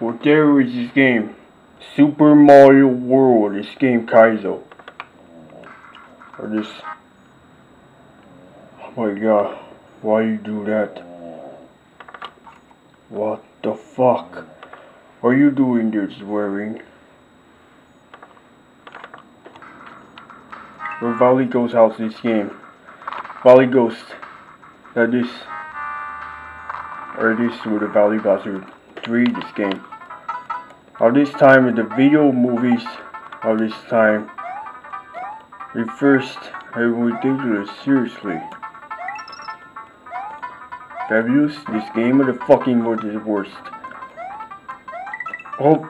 Well, there is this game. Super Mario World. This game Kaizo. Or this. Oh my god. Why you do that? What the fuck? Are you doing this wearing? Where Valley Ghost house this game. Valley Ghost. That is or this with the Valley Blaster 3 this game. All this time in the video movies, all this time, we first we take it seriously. Used this game of the fucking world is the worst. Oh.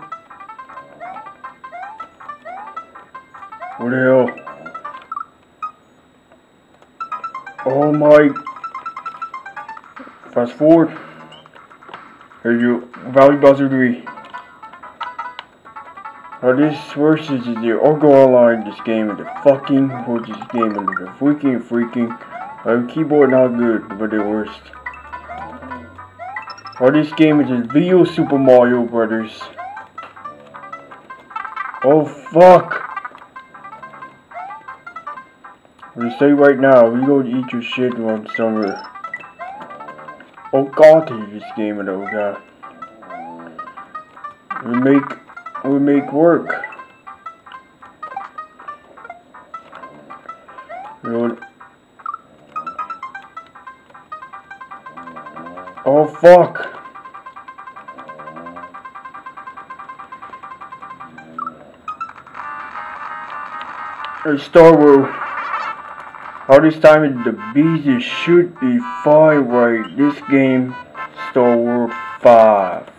What the hell? Oh my. Fast forward. You Valley Buzzer 3. Now this versus is the all go online this game of the fucking or this game of the freaking freaking my keyboard not good but the worst. Or this game is a video Super Mario Brothers. Oh fuck! I'm gonna say right now, we gonna eat your shit one somewhere. Oh god, this game oh god. We make we make work. Oh fuck. Hey Star Wars. All this time the bees should be fine right. This game, Wars 5.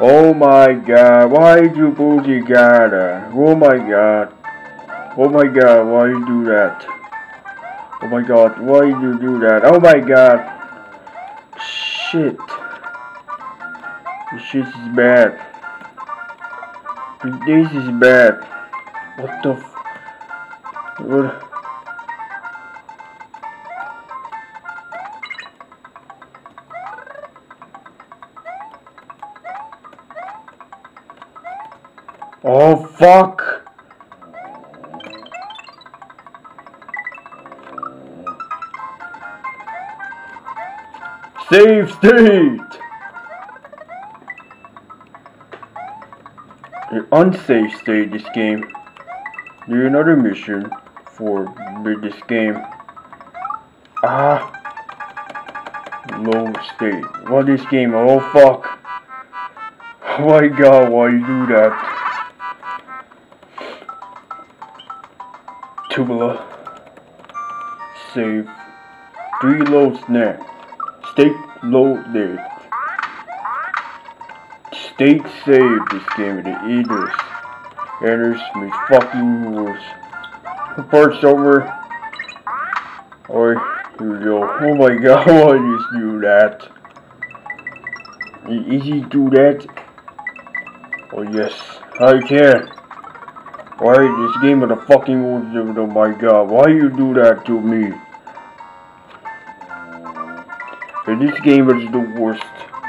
Oh my god, why you booty gotta? Oh my god. Oh my god, why you do that? Oh my god, why you do that? Oh my god. Shit. This is bad. This is bad. What the f- What? Oh fuck! Save state! An unsafe state this game. Do another mission for this game. Ah. Low state. What this game? Oh fuck. Oh my god, why you do that? Tubula. Save. Three loads now. State loaded. State save this game of the eaters. Enters me fucking rules. Parts over. Or here we go. Oh my god, did you do that? Easy do that? Oh yes, I can. Why this game of the fucking woods? Oh my god, why you do that to me? And this game is the worst.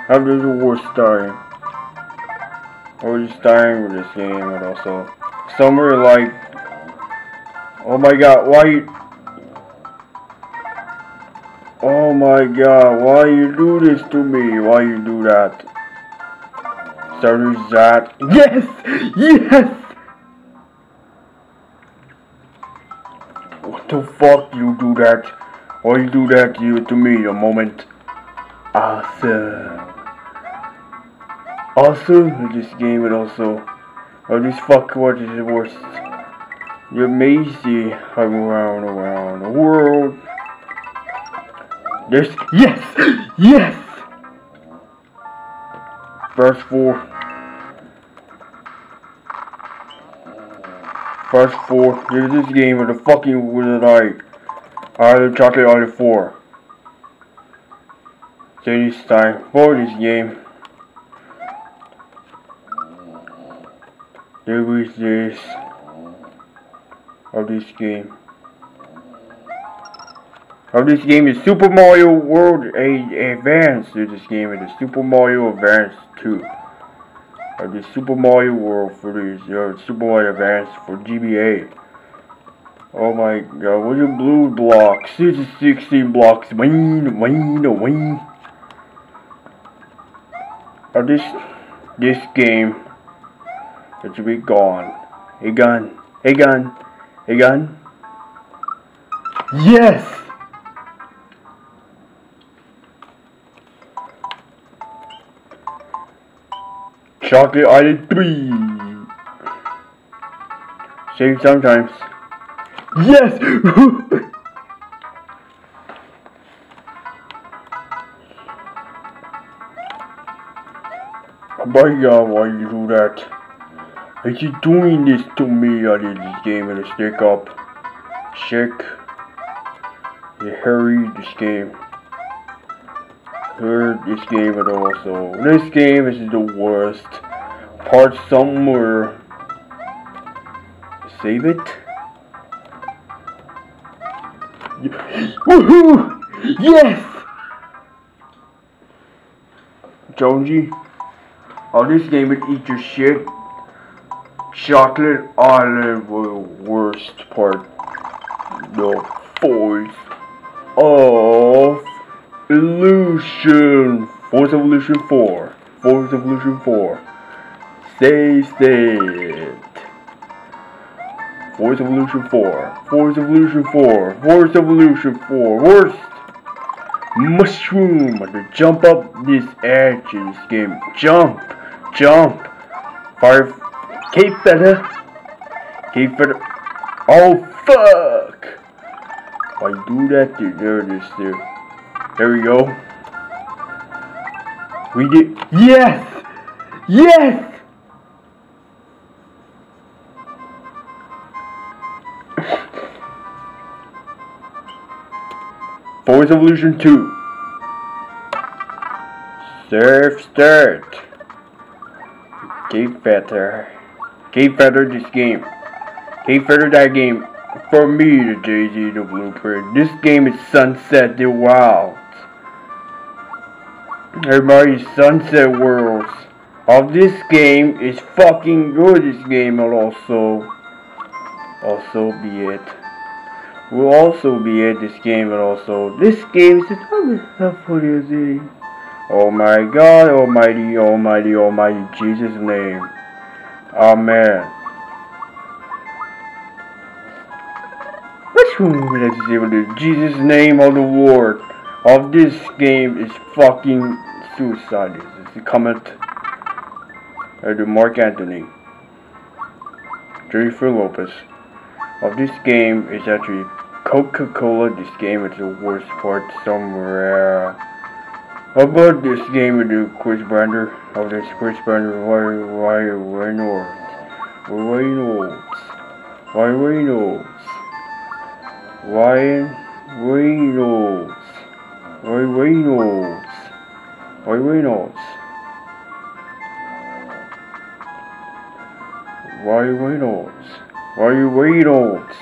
Is the worst time? Or just dying with this game and also somewhere like Oh my god, why Oh my god, why you do this to me? Why you do that? Sorry that Yes! Yes! The fuck you do that? Why you do that to, to me a moment? Awesome. Awesome this game and also oh this fuck what is the worst. You're amazing I'm around around the world. There's yes! Yes! Verse 4. First four. This this game with the fucking with like either chocolate either four. So this time for this game. There is this of this game. Of this game is Super Mario World A Advance. This game is the Super Mario Advance 2. Of the Super Mario World for this uh, Super Mario Advance for GBA. Oh my god, what are blue blocks? This is 16 blocks. Wayne, Wayne, Wayne. Of this, this game, it should be gone. A gun, a gun, a gun. Yes! Chocolate Island 3. Save sometimes. Yes! My god, why you do that? Is he doing this to me out of this game and stick up? Shake. You hurry this game. Heard this game at all, so This game is the worst. Part somewhere. Save it. Woohoo! Yes! Jonesy. Oh, this game would eat your shit. Chocolate Island the worst part. Fourth of Illusion. Force Evolution 4. Force Evolution 4. Stay state. Force Evolution 4. Force Evolution 4. Force Evolution 4. Worst. Mushroom. To jump up this edge in this game. Jump. Jump. Fire. Cape Feather. Cape Feather. Oh, fuck. If I do that, there it is, there. There we go. We did. Yes! Yes! Force Evolution 2. Surf Start. Cape Feather. Cape Feather this game. Cape Feather that game. For me, the Jay-Z, the blueprint. This game is Sunset the Wild. Everybody's Sunset Worlds. Of this game is fucking good. This game will also also be it. Will also be it. This game will also this game is for you Oh my God, Almighty, Almighty, Almighty, Jesus' name. Amen. Let's let's Jesus' name of the Lord of this game is fucking suicide. Is the comment to Marc Anthony. Jennifer Lopez. Of this game is actually Coca-Cola. This game is the worst part somewhere. About this game with the Chris Brander? Of this Chris Brander, why, why Reynolds? Reynolds. Why Reynolds? Ryan Reynolds. Why Reynolds. Why Reynolds. Why Reynolds. Why Reynolds.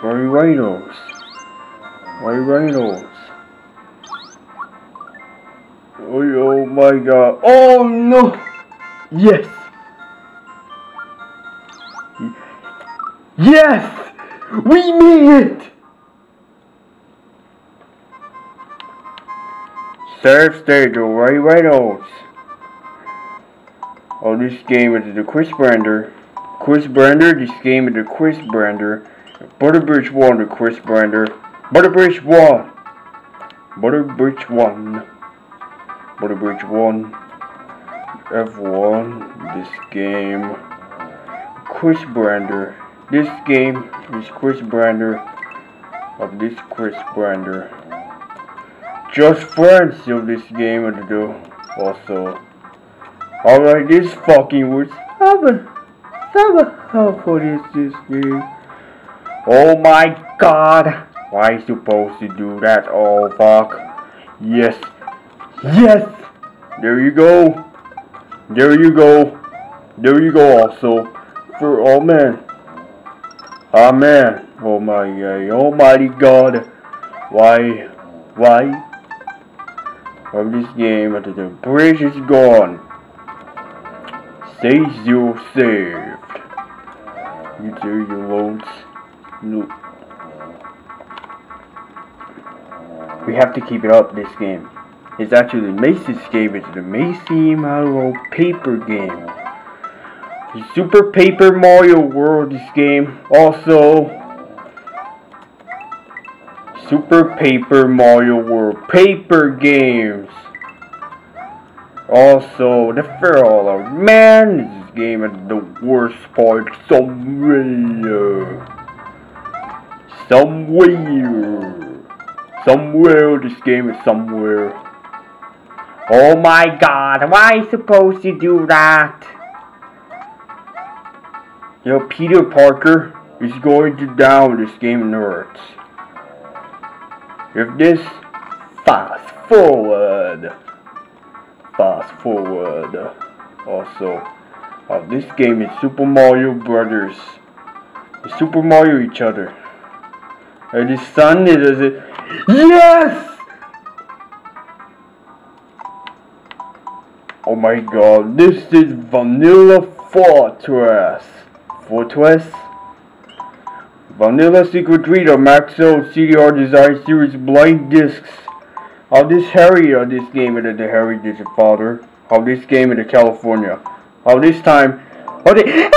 Why Reynolds. Reynolds. Oh my god. Oh no! Yes! Yes! We made it! Surf stage Ray Reynolds. Oh, this game is the Chris Brander. Chris Brander, this game is the Chris Brander. Butter Bridge 1, the Chris Brander. Butter Bridge 1. Butter Bridge 1. Butter Bridge 1. F1, this game. Chris Brander. This game is Chris Brander of this Chris Brander. Just friends of this game to do also. Alright, this fucking was seven. Seven. How for this this game? Oh my god! Why you supposed to do that? Oh fuck. Yes. Yes! There you go. There you go. There you go also. For oh man. Amen. Oh my uh, oh God. Almighty God. Why? Why? of this game after the bridge is gone. Stay zero saved. You do your loads. No. We have to keep it up this game. It's actually Mace's game. It's the Macy Mario paper game. Super Paper Mario World this game. Also Super Paper Mario World paper games. Also, the Feral Man, this game is the worst part somewhere. Somewhere. Somewhere, this game is somewhere. Oh my god, why supposed to do that? Know, Peter Parker is going to down this game nerds. If this fast forward, fast forward. Also, uh, this game is Super Mario Brothers. Super Mario each other. And his son is it. Yes! Oh my god, this is Vanilla Fortress. Fortress? Vanilla Secret Reader Maxo CDR Design Series Blind Discs. How this Harry on this game in the Harry Digit Father. How this game in the California. How this time. How they.